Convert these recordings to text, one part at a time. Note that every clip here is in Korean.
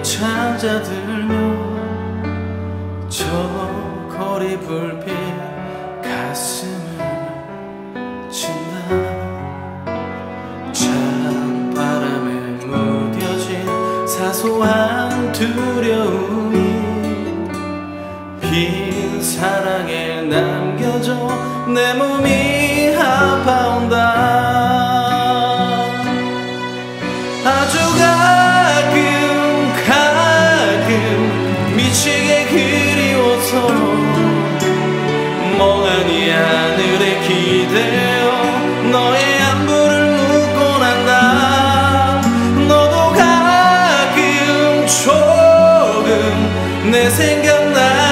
길 찾아들며 저 거리 불빛 가슴을 친다. 찬바람에 무뎌진 사소한 두려움이 빈 사랑에 남겨져 내 몸이 아파온다. 아주 되어 너의 안부를 묻고 난다. 너도 가끔 조금 내 생각나.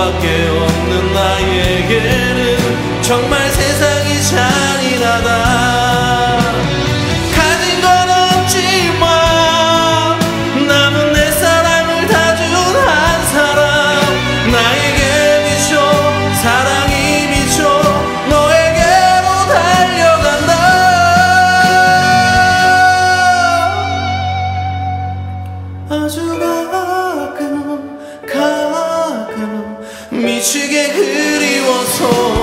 너밖에 없는 나에게는 정말 미치게 그리워서.